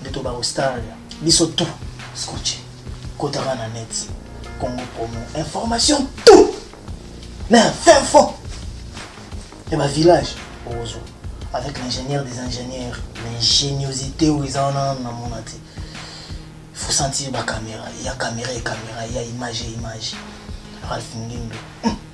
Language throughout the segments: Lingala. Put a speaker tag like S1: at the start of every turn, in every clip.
S1: ndeto ba australia biso tout scotche kotaka na net congo promo information tout na fin fond ya bavillage okozwa avec l'ingénieur des ingénieurs l'ingéniosité oyo eza wana namona te faut sentir bacaméra ya caméra ya caméra ya image ya image ralph ngindo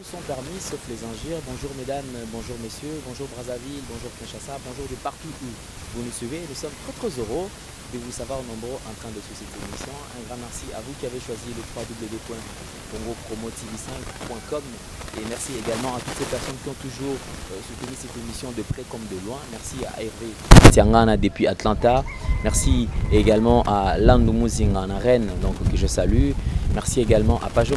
S2: sont parmi, sauf les ingires. Bonjour mesdames, bonjour messieurs, bonjour Brazzaville, bonjour Kinshasa, bonjour de partout où vous nous suivez. Nous sommes très très heureux de vous savoir nombreux en train de suivre cette émission. Un grand merci à vous qui avez choisi le www.congopromotv5.com et merci également à toutes ces personnes qui ont toujours euh, soutenu cette émission de près comme de loin. Merci à Hervé Tiangana depuis Atlanta. Merci également à Landou en Rennes, donc, que je salue. Merci également à Pajo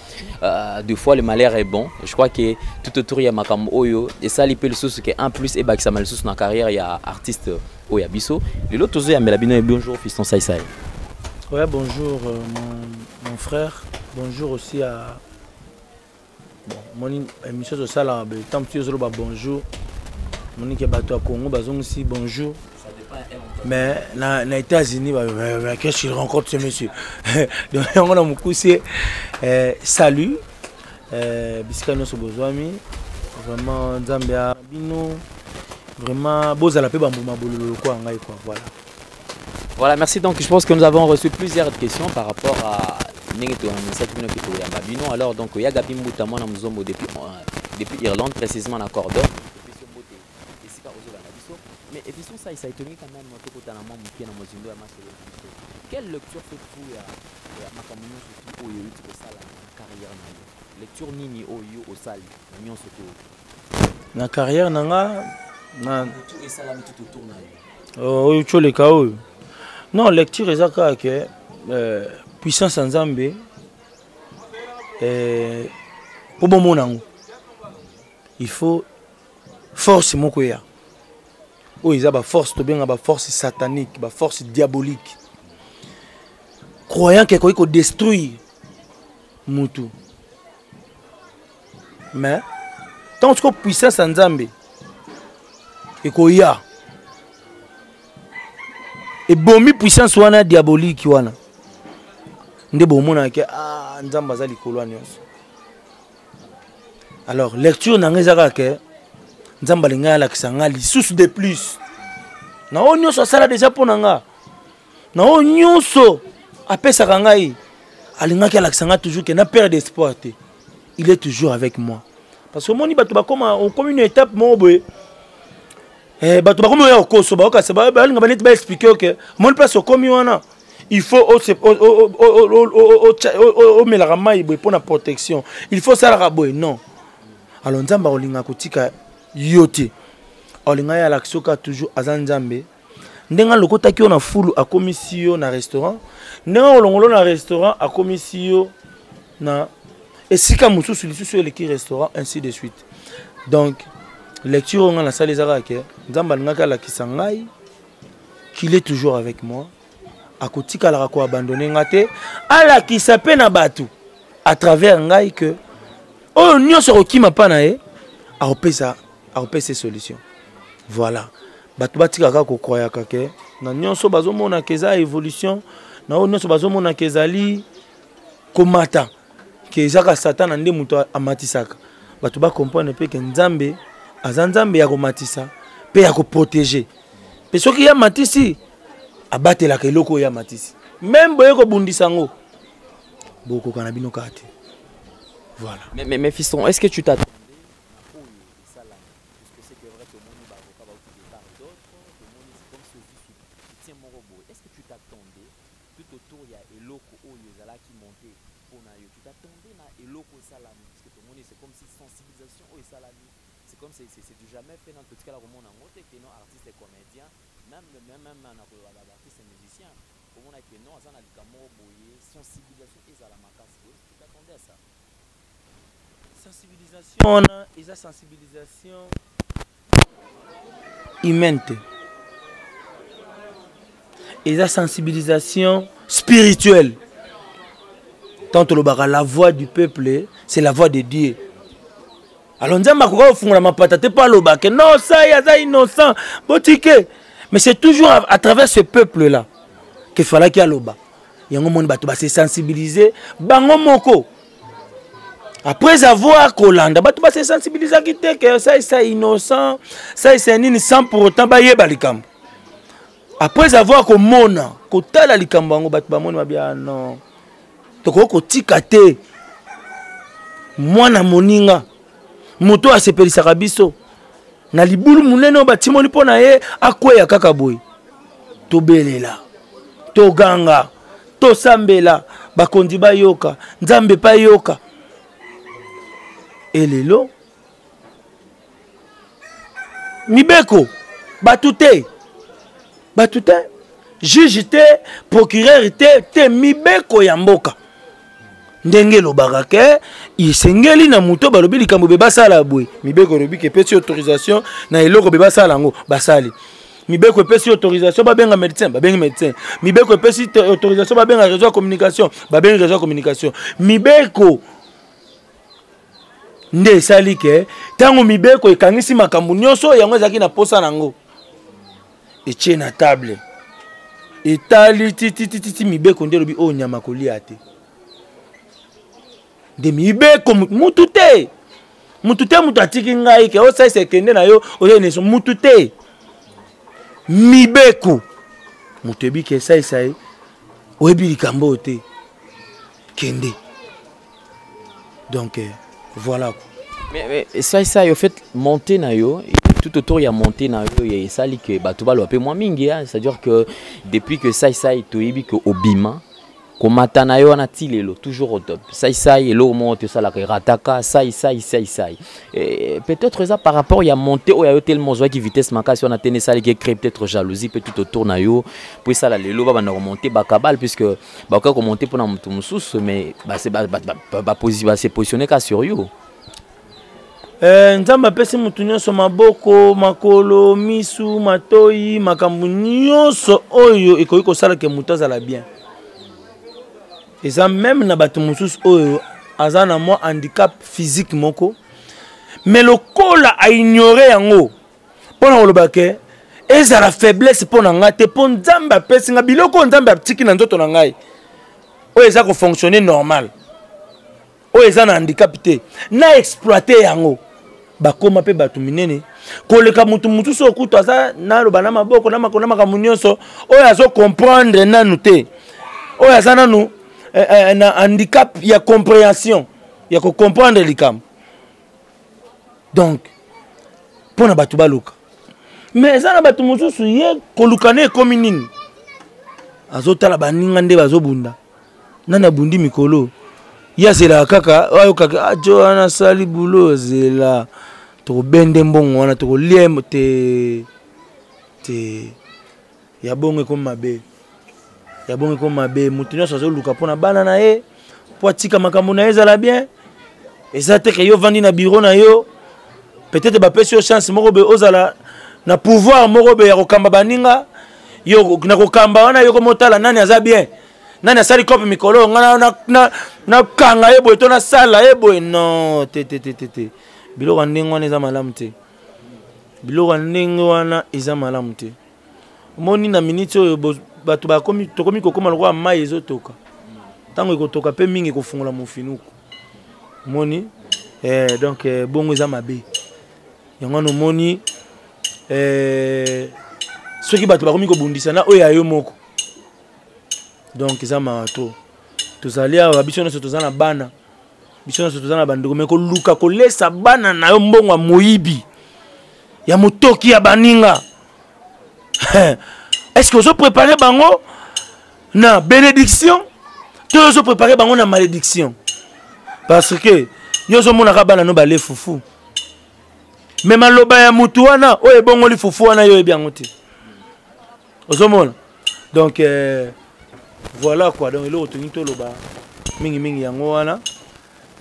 S2: Euh, deux fois le malheur est bon je crois que tout autour ya makambo oyo esali mpe lisusu ke en plus ebakisama lisusu na carrière ya artiste oyo ya biso lelo tozoyambela bino ye bonjour fiston saisai
S3: ouais bonjour euh, mon, mon frère bonjour aussi à bon, moni émission tosalaka be ntango mosusu ozoloba bonjour monike bato ya congo bazongisi bonjour mais na, na états-unis qu'est-ce qu'il rencontre ce monsieur donc yango na mokuse euh, salut euh, bisika nyonso bozwami vraiment nzambe ya bino vraiment bozala mpe bambuma bololo lokola ngai quoi voilà
S2: voilà merci donc je pense que nous avons reçu plusieurs questions par rapport à ndenge toyambisaki bino mpe toyamba bino alors donc ya gabi mbuta mwana mozombo depuis, euh, depuis irlande précisément na cordon esika ozolanda biso mais emission salisa etongi quand même tokotana mwa moke na mozindo ya masolo na biso quelle lecture fait fou ya makambo nyonso tu oyo euti kosala na carrière na yo lecture nini oyo yo osali na nyonso to
S3: na carrière na nga na
S2: esalami tout autour na yo
S3: oyo coleka oyo non lecture eza kaka ke euh, puissance ya nzambe mpo euh, bomona yango il faut force moko ya oyo eza baforce tobenga baforce satanique baforce diabolique croyant ke ekoki kodestruire mutu mais ntango soko puissance ya nzambe ekoya ebomi puissance wana diabolike wana nde bomonaka ke ah, nzambe aza likolo ya nyonso alors lecture na ngai eza kaka ke nzambe alingi alakisa ngai lisusu de plus na oyo nyonso asala deja mpo na ngai na oyo nyonso apesaka ngai alingaki alakisa ngai toujours ke na pere d'espoir te il est toujours avec moi parce que omoni bato bakoma okomi na étape moko boye eh, bato bakomi oya okoso baokasi balinga baneti baexplike oke omoni place okomi wana il faut omelaka mai boye mpo na protection il faut osalaka boye non alors nzambe akolinga kotika yo te olinga ye alakisi yo kaka toujours aza nzambe ndenge alokotaki yo na fulu akomisi yo na restaurant ndenge olongolo na restaurant akomisi yo na esika mosusu lisusu eleki restaurant ainsi de suite donc lecture oyo ngai nasali eza kaka ke nzambe alingaki alakisa ngai qu'il est toujours avec moi akotikalaka koabandone ngai te alakisa mpe na bato à travers ngai ke oyo nyonso akokima mpa na ye akopesa akopesa solution voilà bato batikaka kokwayaka ke na nyonso bazomonaka eza evolution na oyo nyonso bazomonaka ezali komata ke ezaka satana nde moto amatisaka bato bacomprendre mpe ke nzambe aza nzambe ya komatisa mpe ya koprotege mpe soki ye amatisi abatelaka eloko oyo amatisi meme boye kobundisa yango bokoka na bino kaka te voilà
S2: mais, mais, mais fiston est ce que tu t'attends tout autour ya eloko oyo ezalaki monte pona yo tu t'attendais na eloko esalami parce que tomoni c'est comme si sensibilisation oyo esalami c'est comme c'est c'est du jamais fait nanu totikala komona yango te que non artiste comedien meme le meme meme na koloba ba artiste musicien komona que non aza na likambo moko boye sensibilisation ezala makasi boye tu t'attendais à ça
S3: sensibilisation wana eza sensibilisation humaine te eza sensibilisation spirituelle tant tolobaka la voix du peuple c'est la voix de dieu alors nzambe akoka kofungola mapata te mpo aloba ke non sai aza innocent botike mais c'est toujours à, à travers ce peuple là ke falaki aloba yango moni bato basesensibilize bango moko après avoir kolanda bato base sensibilisaki te ke saisa innocent saisa nini sans pour autant bayeba likambo après avoir komona kotala likambo yango bato bamoni babia ah non tokoki kotika te mwana moninga moto asepelisaka biso na libulu monene oyo batimoli mpo na ye akweya kaka boye tobelela toganga tosambela bakonzi bayoka nzambe mpe ayoka elelo mibeko bato te bato te juge te procureur te te mibeko ya mboka ndenge elobaka ke isengeli na moto balobi likambo be basala boye mibeko elobi ke epesi autorisation na eloko be basala yango basali mibeko epesi autorisation babenga médecin babengi médecin mibeko epesi autorisation babenga réseau ya communication babengi réseau ya communication mibeko nde esali ke ntango mibeko ekangisi makambo nyonso yango ezalaki na mposa na yango etiye na table etali titititi mibeko nde elobi oyo nyama kolia te nde mibeko mutu te mutu te mutu atiki ngai ke osalisa ekende na yo oya neso mutu te mibeko moto eyebi ke esalisa ye oyebi likambo oyo te kende donc euh, voilà quoi
S2: mais, mais esai sai au fait monter na yo tout autour ya monter na yo ya esali que bato baloba mpe mwa mingi hein. c'est à dire que depuis que sai sai toyebi que obima komata na yo wana ti lelo toujours au top saisai eloko moko tosalaka erataka saisai saisai eh, peut-être eza par rapport ya monte oyo ya yo telema ozwaki vitesse makasi wana tene esalaki ecree peut-être jalousie mpe tout autour na yo mpo esala lelo babanda komonte bakabale puisque bakoki komonte mpo na moto mosusu mais base positionne kaka sur yo
S3: Eh, nzambe apesi moto nyonso maboko makolo misu matoi makambo nyonso oyo ekoki kosala ke moto azala bien eza meme na bato mosusu oyo aza na mwa handicap physique moko me lokola aignore yango mpo na koloba ke ezala faiblesse mpo na ngai te mpo nzambe apesi ngai biloko oyo nzambe atiki na nzoto na ngai oyo eza kofonctionne normal oyo eza na handicap te na exploite yango bakoma mpe bato minene koleka moto mosusu oyo kutu aza naloba na maboko na makolo na makambo nyonso oyo azokomprendre nanu te oyo aza nanu eh, eh, na handicap ya comprehension ya kocomprendre likambo donc mpo na bato baluka mais eza na bato mosusu ye koluka nde ekomi nini azotala baninga nde bazobunda nani abundi mikolo ye azelaka kaka ayokaka ajo ah, wana asali bulo azela tokobende mbongo wana tokolia te te ya bongo ekomi mabe ya bongo ekomi mabe moto nyonso azoluka mpo na bana na ye mpo atika makambo na ye ezala bien eza te ke yo ovandi na biro na yo peut-être bapesi yo chance moko boye ozala na pouvoir moko boye ya kokamba baninga yo na kokamba wana yoko motala nani aza bien nani asali cope mikolo nga nakanga ye boye to nasala ye boye non te te te te te biloko ya ndenge wana eza malamu te biloko ya ndenge wana eza malamu te omoni na miniti oyo bato tokomi kokóma lokola mai ezotoka ntango ekotoka mpe mingi ekofungola mofinuku omoni eh, donc eh, bongo eza mabe yango wana omoni eh, soki bato bakomi kobundisa na oyo ya yo moko donc eza mawa to tozali awa biso nyonso toza na bana biso nyonso toza na bandeko me koluka kolesa bana na yo mbongo ya moyibi ya motoki ya baninga est ce que ozo prépare bango na bénédiction to yo ozo prépare bango na malédiction parce que yo ozomonaka bana no bale fufu me maloba ya motu wana oyo ebongoli fufu wana yo oyebi yango te ozomona donc euh, voilà quoi donc eloko tolingi toloba mingimingi yango wana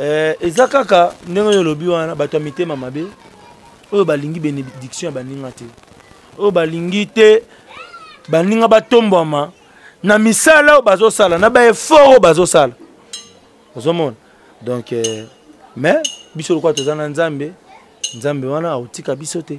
S3: euh, eza kaka ndenge oyo olobi wana bato ya mitema mabe oyo balingi bénédiction ya baninga te oyo balingi te baninga batombwama na misala oyo bazosala na baeffort oyo bazosala ozomona donc euh, mais biso lokola toza na nzambe nzambe wana akotika biso te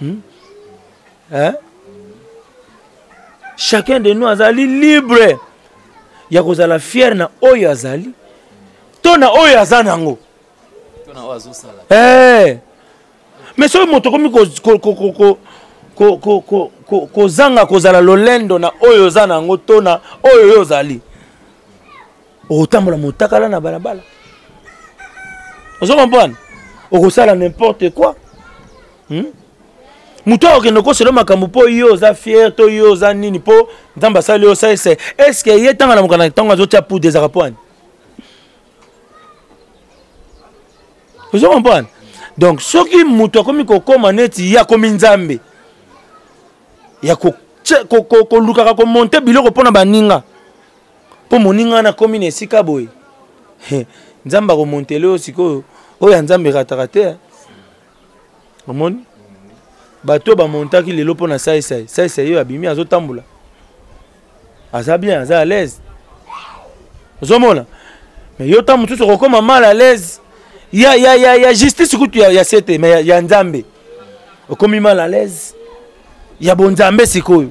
S3: hmm? eh? chacun de nous azali libre ya kozala fiere na oyo azali to na oyo aza nango eh! mais soki moto okomi kozanga kozala lolendo na oyo oza na yango to na oyo yo ozali okotambola motakala na balabala ozo comprendre okosala n'importe quoi hmm? moto oyo okende okosela makambo mpo yo oza fiere to yo oza nini mpo nzambe asali yo salise estce ye ntanga na mokana ntango azotya poudre ezaka mpo ani ozo comprendre donc soki moto akomi kokoma neti ye akomi nzambe ya kolukaka komonte biloko mpo na baninga mpo moninga wana akomi na esika boye nzambe akomontele oyo sikoyo oyo ya nzambe erataka te eh. omoni bato oyo bamontaki lelo mpo na saisai saisai oyo abimi azotambola aza bien aza alaise ozomona mais yo ntango mosusu okokoma mal alaise ya, ya, ya, ya justice kutu ya, ya sete mais ya, ya nzambe okomi mal alaise ya bonzambe sikoyo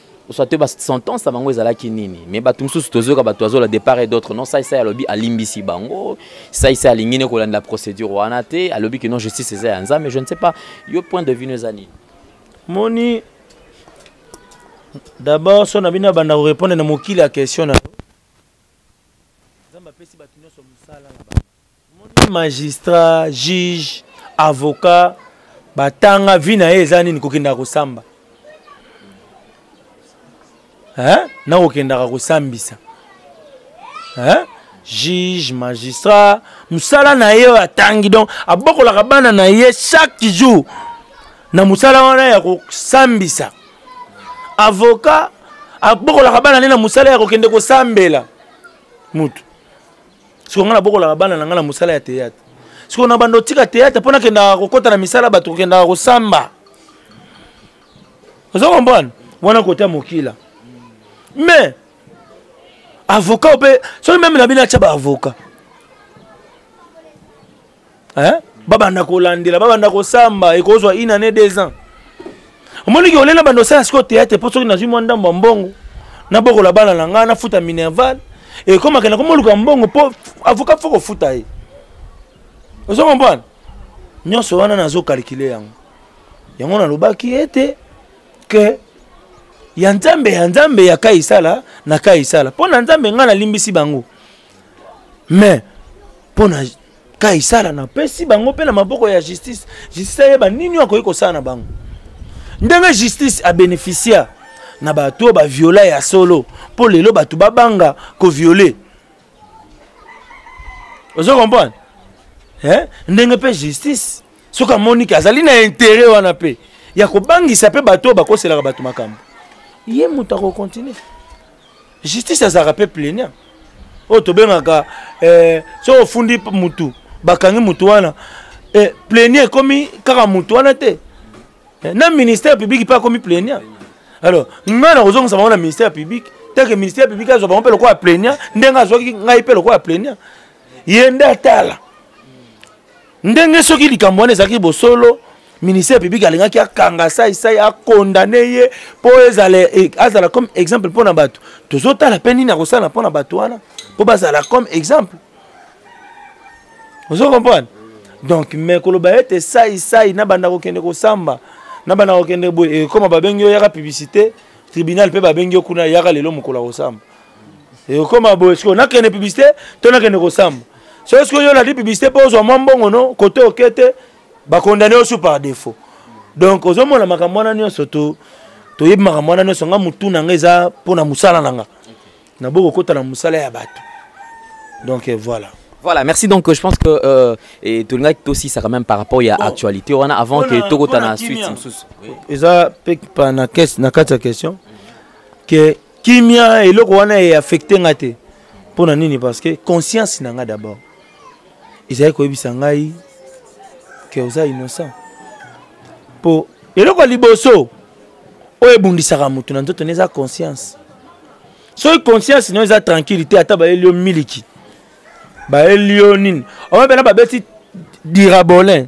S2: soit ba sentence na bango ezalaki nini mais bato mosusu tozoyoka bato azola départ et d'autres non saisai alobi alimbisi bango saisai alingi ne kolanda procédure wana te alobi que non justice eza ya nzambe je ne sais pas yo point de vue no eza nini
S3: moni d'abord so na bino abanda korépondre na mokili ya question na yo nzambe apesi bato nyonso mosala na bango magistrat juge avocat batanga vi na ye eza nini kokendaka kosamba na kokendaka kosambisa juge magistrat mosala na ye oyo atangi donc abokolaka bana na ye chaque jour na mosala wana ya kosambisa avocat abokolaka bana ne na mosala ya kokende kosambela motu sikoyo ngai nabokolaka bana na ngai na mosala ya teyatre sikoyo na banda otika teyatre mpo nakendaka kokɔta na misala bato kokendaka kosamba ozo comprendre wana kote ya mokila mais avocat mpe soki meme na bino atya baavocat hein? babanda kolandela babanda kosamba ekozwa une année deux ans omoni ke olela banda osala sikoyo théâtre mpo soki nazwi mwa ndambo ya mbongo nabokola bana na ngai nafuta minerval ekomaka na komoluka mbongo mpo avocat fo kofuta ye ozo comprendre nyonso wana nazo calcule yango yango nalobaki ete ke ya nzambe ya nzambe ya kaisala na kaisala mpo na nzambe ngai nalimbisi bango mais mpo na kaisala napesi bango mpe na maboko ya justice justice ayeba nini oyo akoki kosala na bango ndenge justice abeneficia na bato oyo baviola ya solo mpo lelo bato babanga koviole ozo comprendre eh? ndenge mpe justice soki amoniki azali na intere wana mpe ya kobangisa mpe bato oyo bakoselaka bato makambo ye moto akokontinue justice azalaka mpe plenian oyo tobengaka eh, soki ofundi mutu bakangi mutu wana eh, plenian ekomi kaka mutu wana te eh, na ministère public mpe akomi plenian alors ngai nakozongisa bango na ministère public teke ministère public azwa bango mpe lokola plenian ndenge azwaki ngai mpe lokola plenian ye nde atala ndenge soki likambo wana ezalaki bosolo ministère public alingaki akanga saisai akondane ye mpo ezala e, azala comme exemple mpo na bato tozotala mpe nini akosala mpo na bato wana mpo bazala comme exemple ozo comprendre donc me koloba ete saisai nabanda kokende kosamba nabanda kokende boye ekoma eh, babengi yo yaka publicité tribunal mpe babengi yo kuna yaka lelo mokolo ya kosamba ekoma boye sikoyo nakende publicité to nakende kosamba soki sikoyo yo olandi publicité mpo ozwa mwa mbongo no kote oke te bakondane yo su par défaut donc ozomona makambo wana nyonso toyebi makambo wana nyonso nga motu na nga eza mpo na mosala na nga naboki kokota na mosala ya bato donc eh, voilà
S2: Voilà, merci. Donc, euh, je pense que euh, et tout le monde aussi, ça quand même par rapport à l'actualité. On a avant que tout le monde suite.
S3: Ils ont pas na question que kimia eloko wana e affecte nga te mpo na nini parce que conscience na nga d'abord ezali koyebisa ngai ke oza innocent mpo eloko ya liboso oyo ebundisaka motu na nzoto na eza conscience soki conscience no eza tranquille te ata bayeli yo miliki bayeli yo nini omoi mpena babeti dirabolin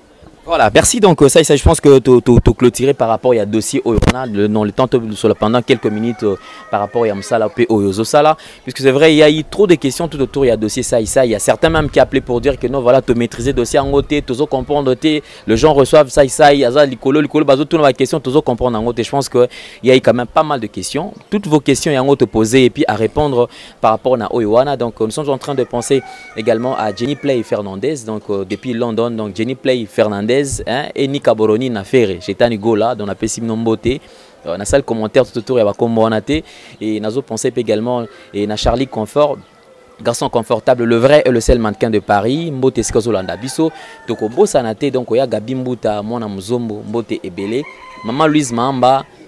S2: Voilà, merci. Donc, ça, euh, ça je pense que tu clôturé par rapport à dossier Oyona, le, non, le temps pendant quelques minutes euh, par rapport à Msala P. puisque c'est vrai, il y a eu trop de questions tout autour, il y a dossier ça ça. Il y a certains même qui appelaient pour dire que non, voilà, te maîtriser dossier en haut tu as comprendre, le gens reçoivent ça et ça, y a l'icolo, l'icolo, bazo, tout la question, tu comprendre en côté. Je pense qu'il y a eu quand même pas mal de questions. Toutes vos questions, il y a te posées et puis à répondre par rapport à Oyona. Donc, euh, nous sommes en train de penser également à Jenny Play Fernandez, donc euh, depuis London, donc Jenny Play Fernandez, hein, et Nika Boroni na Ferre, chez Tani Gola, dans la Pessim Nombote. Euh, na salle commentaire tout autour, il y a Kombo Anaté, et Nazo Pensé également, et na Charlie Confort, garçon confortable le vrai et le seul mannequin de paris mbote esika ozolanda biso tokobosana te donc oya gabi mbuta mwana mozombo mbote ebele mama louise
S3: maamba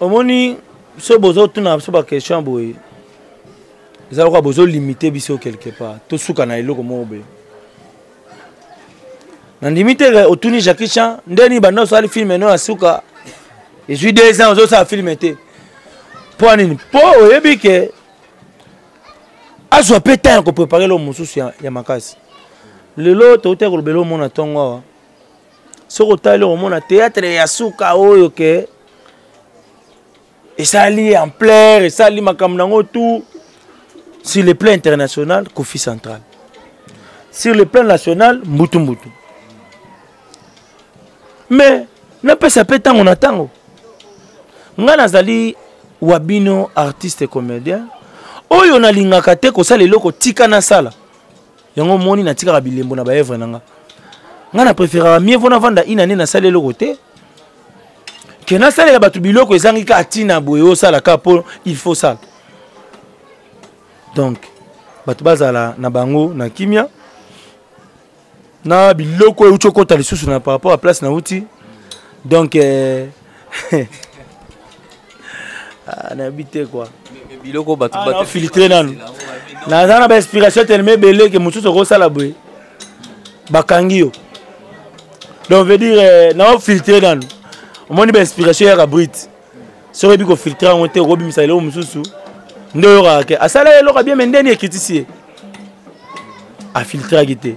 S3: omoni so bozotuna biso baquestion ya boye eza lokola bozolimite biso quelque part tosuka na eloko moko boye nandimi te otuni jacki chan nde nini banda osali filme no ya suka ezwi deux ans ozosala filme te mpo nini mpo oyebi ke azwa mpe ntan ya koprepare eloko mosusu ya makasi lelo touti ya kolobela omona ntongo awa soki otali okomona théâtre ya suka oyo ke esali ampleur esali makambo nango tout sur le plan international kofi central sur le plan national mbutu mbutu mais napesa mpe ntango na ntango ngai nazali wa bino artiste comédien oyo nalingaka te kosala eloko tika nasala yango omoni natikaka bilembo na baevre na nga nga na préféraka mieux vo navanda une année nasali eloko te ke nasalela bato biloko ezangi ka ntina boye osala ka mpo il faut sala donc bato bazala na bango na kimia na biloko euti okota lisusu na par rapport ya place nauti donc eh, Ah, nayebi te kua
S2: biloko bato
S3: ah, bafiltre nanu naza na bainspiration telema ebele ke mosusu okosala boye bakangi yo donc veut dire eh, naofiltre nanu omoni bainspiration yaka brite soki oyebi kofiltre yango te okobimisa eloko mosusu nde oyokaka ke asala eloko abie me ndeni ekitisi ye afiltraki te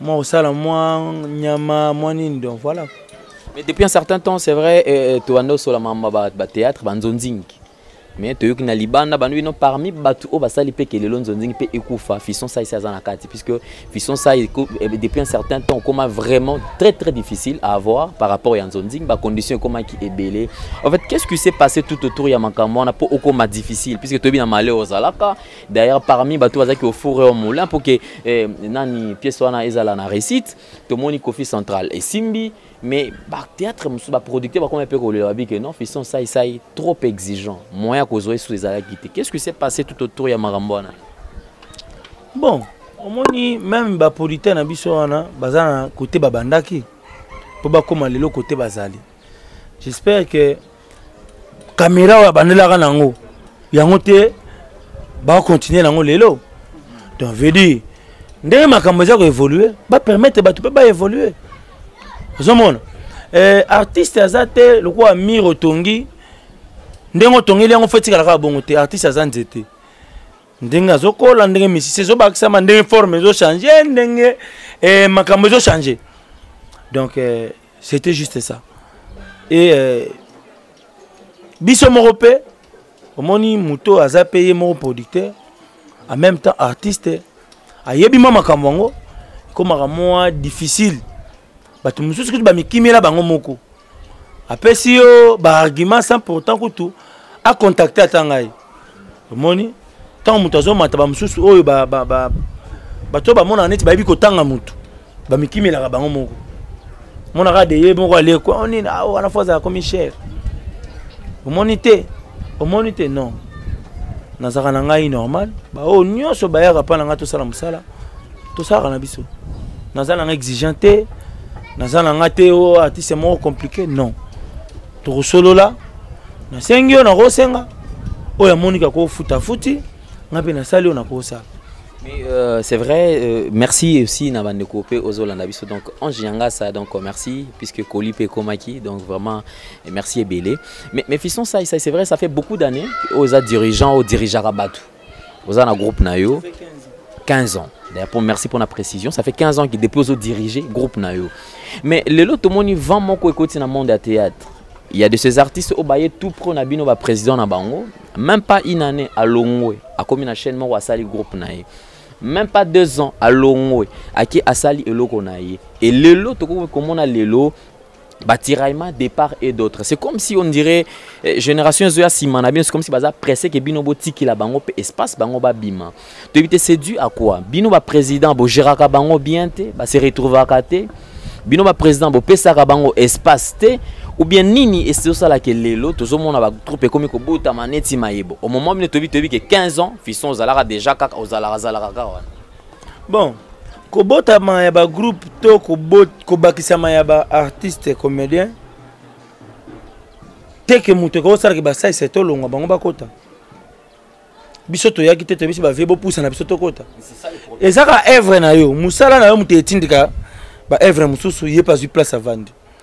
S3: mwa kosala mwa nyama mwa nini donc voilà
S2: mais depuis un certain temps c'est vrai euh, euh tobanda osola mama bathéâtre ba banzonzingi mais toyoki na libanda bano bino parmi bato oyo basali mpe kelelo nzonzingi mpe ekufa fison sai se aza na kati puisque fison sai eh, depuis un certain temps okoma vraiment très très difficile à avoir par rapport ya nzonzingi bacondition ekomaki ebele en fait qu'est ce qui s'est passé tout autour ya makambo wana mpo okoma difficile puisque toyebi na malheur ozalaka D'ailleurs, parmi bato bazaki au four et au moulin pour que eh, nani pièce wana ezala na réussite, tomoni Kofi Central et Simbi, mais ba théâtre musu ba producteur bakoma pe ko lewa bike non, fison sai sai trop exigeant. Moyen ko zoe sous ezala kité. Qu'est-ce qui s'est passé tout autour ya makambo wana?
S3: Bon, omoni même ba producteur na biso wana baza na côté babandaki po bakoma lelo côté bazali. j'espère que caméra oyo abandelaka nango yango te bacontinue nango lelo donc veut dire ndenge makambo eza koévolue bapermettre bato mpe baévolue ozomona eh, artiste aza te lokola mire otongi ndenge otongeli yango fo etikala kaka bongo te artiste aza nzete ndenge azokola ndenge misisi ezobakisama ndenge forme ezochange ndenge eh, makambo ezochange donc eh, c'était juste ça et euh, biso moko mpe omoni moto oyo aza mpe ye moko producteur en même temps artiste ayebi mwa makambo yango ekomaka mwa difficile bato mosusu kutu bamikimela bango moko apesi yo baargument sans pourtant kutu acontacte ata ngai omoni ntango moto azomata bamosusu oyo bato oyo bamonaka neti bayebi kotanga motu bamikimelaka bango moko monaka de ye moko alekwa o oh, nini ah, wana fo azala komi chere omoni te omoni te non nazalaka na ngai normal baoyo oh, nyonso bayaka mpa na ngai tosala mosala tosalaka na biso naza na ngai exigent te naza na ngai te o oh, artiste moko compliqué non tokosolola nasengi yo nakosenga oyo amoni kaka ofuta futi ngai mpe nasali oyo nakosala
S2: Mais euh, c'est vrai, euh, merci aussi na bande copé aux Olandabiso. Donc en général ça, donc euh, merci puisque Colipé Komaki, donc vraiment euh, merci et belé. Mais mais fissons ça, c'est vrai, ça fait beaucoup d'années aux dirigeants, aux dirigeants Rabatou. oza na groupe na yo 15 ans d'ailleurs pour merci pour la précision ça fait 15 ans qu'il dépose au diriger groupe na yo mais lelo tomoni vent moko ekoti na monde ya théâtre il y a de ces artistes au baye tout pro na bino ba président na bango même pas une année à longwe à comme une chaîne moko asali groupe na ye même pas deux ans à longwe à qui asali eloko na ye et lelo tokoki komona lelo batiraillement départ et d'autres c'est comme si on dirait eh, génération ezoya nsima na bino c'est comme si baza presse ke bino botikila bango mpe espace bango babima toyebi te c'est dû à quoi bino baprésident bogéraka bango bien te base retrouvaka te bino baprésident bopesaka bango espace te ou bien nini ezosalaka lelo tozomona batroupe ekomi kobotama neti mayebo au moment bino toyebi toyebi ke 15 ans fison ozalaka déjà kaka ozalaka zalaka kaka wana
S3: bon kobotama ya bagroupe to kobakisama ya baartiste comédien teke moto ekoki osalaki basalisa tolongwa bango bakota biso toyaki te toyebisi bavie bopusa na biso tokota ezaka evre na yo mosala na yo moto etindika baevre mosusu ye mpe azwi place avandi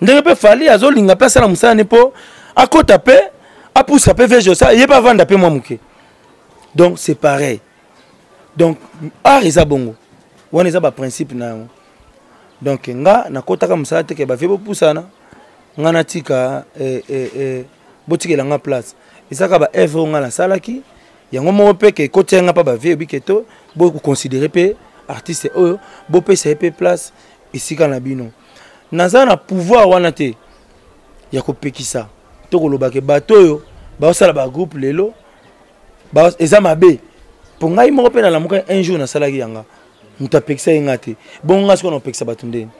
S3: ndenge mpe fali azolinga mpe asala mosala ne mpo akota mpe apusa mpe vege osa ye mpe avanda mpe mwa moke donc c'est pareil donc art eza bongo wana eza baprincipe na yango donc nga nakotaka mosala te ke bavie bopusana nga natika eh, eh, eh, botikela nga place ezaka ba evre oyo nga nasalaki yango moko mpe ke ekotia nga mpa bavie ebike to bokonsidere mpe artiste oyo bopesa ye mpe place esika na bino naza na pouvoir wana te ya kopekisa to koloba ke bato oyo baosala bagroupe lelo ba, eza mabe mpo ngai moko mpe nalamuka un jour nasalaki yanga moto apekisa ye ngai te bongo ngai sikoyo naopekisa bato ndeni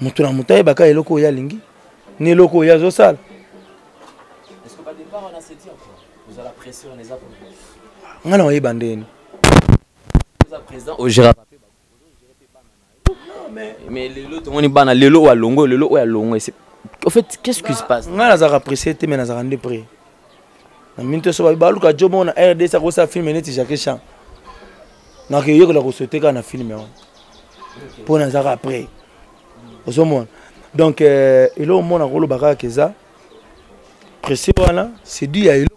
S3: moto na moto ayebaka eloko oyo alingi na eloko oyo azosala ngai na oyeba ndeni
S2: mais lelo tomoni bana lelo oyo alongo lelo oyo alongo en fait qu'est-ce qui se passe
S3: ngai nazalaka pressé te mais nazalaka nde près na mini toso baluka jo moko na rdc akosala filme neti jacques champ nakoyekola kosote kaka na filme wana mpo nazalaka près ozomona donc euh, eloko omona koloba kaka eza pressé wana c'est dû ya eloko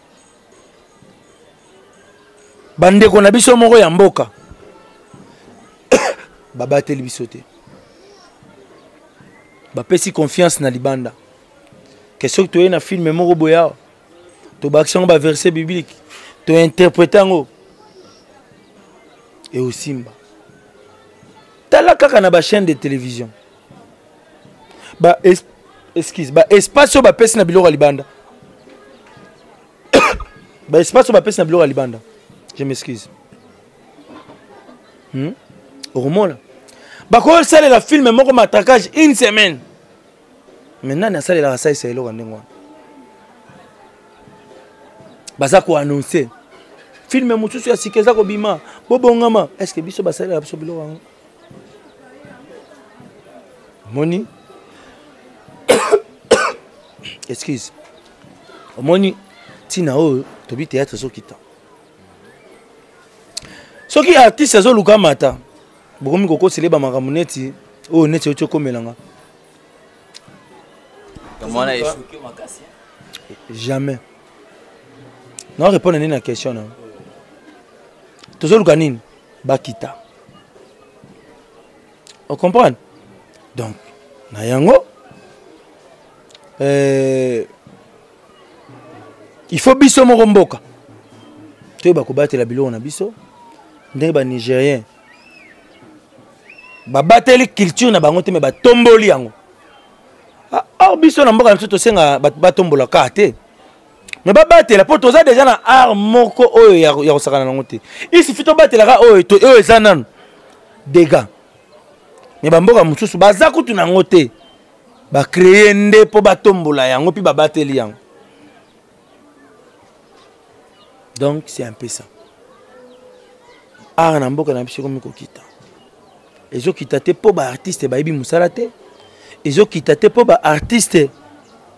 S3: bandeko na biso moko ya mboka babateli biso te bapesi confiance na libanda ke soki toye na filme moko boye awa tobakisi yango baverset biblique tointerprete yango eosimba tala kaka na bachaîne de télévision ba es, excuse ba espace oyo bapesi na biloko ya libanda ba espace oyo bapesi na biloko ya libanda je m'excuse hmm? okomona bakosalela filme moko matracage une semaine me nani asalelaka asalisa eloko ya ndenge wana baza koannonce filme mosusu ya sika eza kobima bobongama estce biso basalelaka biso biloko yango omoni excuse omoni ntina oyo tobi théâtre ezokita soki artiste azoluka mata bokomi kokosele bamakambo neti oyo neti oti okomelanga jamais na orépondre nini na question na tozoluka nini bakita o comprendre donc na yango euh, il faut biso moko mboka toyeba kobatela biloko na biso ndenge banigérien babateli culture na bango te me batomboli yango ah, or biso na mboka na biso tosenga batombola kaka te me babatela mpo toza deja na art moko oyo ya kosakana nango te isifi tobatelaka oyo oyo eza nanu dega me bamboka mosusu baza kutu na yango te bacreye nde mpo batombola yango mpe babateli yango donc c'est un peu ça art na mboka na biso ekomi kokita ezokita te mpo baartiste bayebi mosala te ezokita te mpo baartiste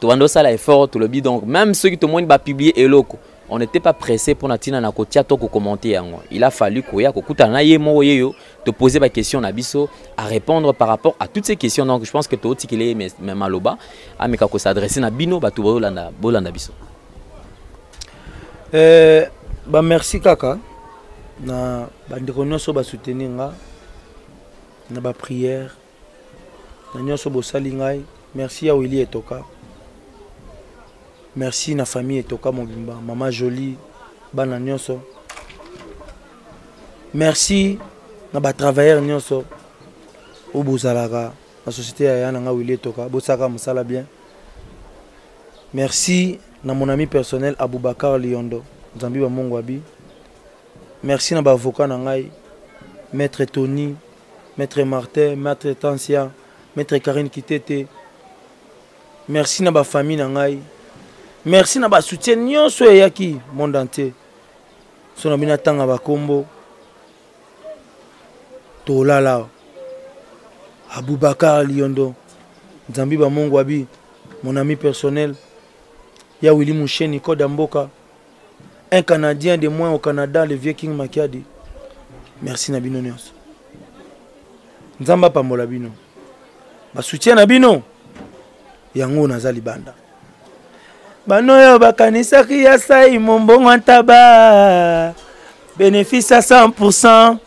S2: tobanda osala effort tolobi donc même soki tomoni bapublie eloko on n'était pas pressé mpo na ntina na kotia to kokommente yango il a fallu koya kokutana na ye moko ye yo topose baquestion na biso à répondre par rapport à toutes ces questions donc je pense que tootikele ye mais maloba ameka kosadresse na bino bato bolanda bolanda biso
S3: euh, bamerci kaka na bandeko nyonso basoutenir nga na baprière na nyonso bosali ngai merci ya wili etoka merci na famille etoka mobimba mama jolie bana nyonso merci na batravailleur nyonso oyo bozalaka na société ya ya na ngai wili etoka bosaka mosala bien merci na mon ami personnel aboubakar liondo nzambi bamongwabi merci na baavocat na ngai maître tony Maître Martin, Maître Tansia, Maître Karine Kitete. Merci na ba famille na ngai. Merci na ba soutien nyonso eyaki monde entier. So na bina tanga ba kombo. Tolala. Abubakar Liondo. Nzambi ba Mongwabi, mon ami personnel. Ya Willy Moucheni Koda Mboka. un canadien de moins au canada le vieux king makiadi merci na bino nyonso nzambe apambola bino basoutien na bino yango naza libanda bano oyo bakanisaki ya sai mombongo ntaba bénéfice ya 100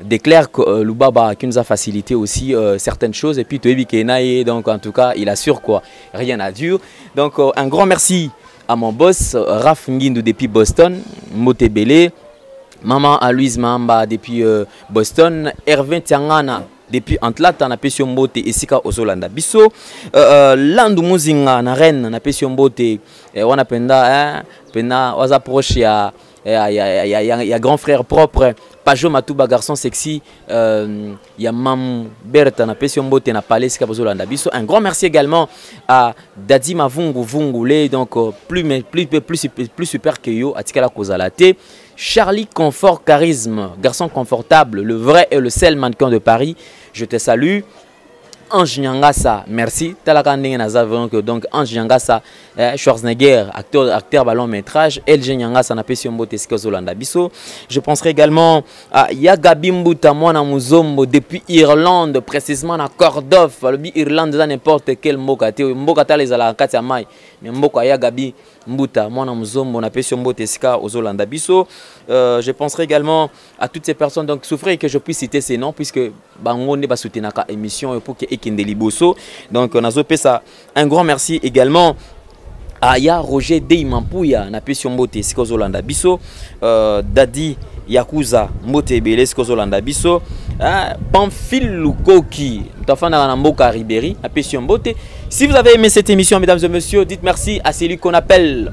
S2: Declare que euh, Lubaba qui nous a facilité aussi euh, certaines choses et puis Toebi Kenaye donc en tout cas il assure quoi rien à dire donc euh, un grand merci à mon boss euh, Raph Ngindu depuis Boston Motebele maman à Louise Mamba depuis euh, Boston Hervé Tiangana depuis Antlata na pesi mbote esika ozolanda biso euh, euh, Landu Muzinga na Rennes na pesi mbote eh, wana penda hein pena waza proche ya ya, ya, ya, ya, ya grand frère propre pajo matuba garçon sexy euh, ya mam berta na pesi yo mbote na palais esika bozolanda biso un grand merci également à dadi mavungu vungule donc euh, plus, plus, plus, plus, plus super que yo atikala kozala te charlie confort charisme garçon confortable le vrai et le seul mannequin de paris je te salue Ange Nyangasa, merci. Talaka ndenge naza vraiment que donc Ange Nyangasa, eh, Schwarzenegger, acteur acteur ballon métrage, LG Nyangasa na pesi mbote sika zolanda biso. Je penserai également à Yaga Bimbuta mwana muzombo depuis Irlande, précisément na Cordoff, lobi Irlande za n'importe quel mboka te, mboka tala ezala kati ya mai, mais mboka ya Gabi Mbuta mwana muzombo na pesi mbote sika ozolanda biso. Euh, je penserai également à toutes ces personnes. Donc, souffrir que je puisse citer ces noms, puisque Bango ne va soutenir la émission pour qu'il y ait Liboso. Donc, on a ça. Un grand merci également à Ya Roger Dey Mampouya, na pesi mbote siko zolanda biso, euh, Daddy Yakuza mbote ebele siko zolanda biso, ah, Pamphile Lukoki, mtafana na mboka Ribéry, na pesi mbote. Si vous avez aimé cette émission mesdames et messieurs, dites merci à celui qu'on appelle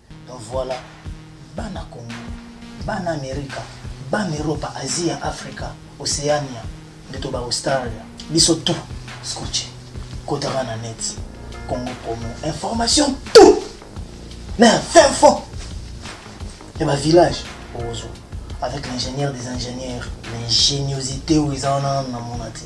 S2: Donc
S3: voilà, bana Congo, bana Amerika, bana Europa, Asia, Afrika, Oceania, nde to ba Australia, biso tout scotché. Kotaka na net, Congo Promo, information tout na ya fin fond ya ba village okozwa avec l'ingénieur des ingénieurs, l'ingéniosité oyo eza wana na mona te.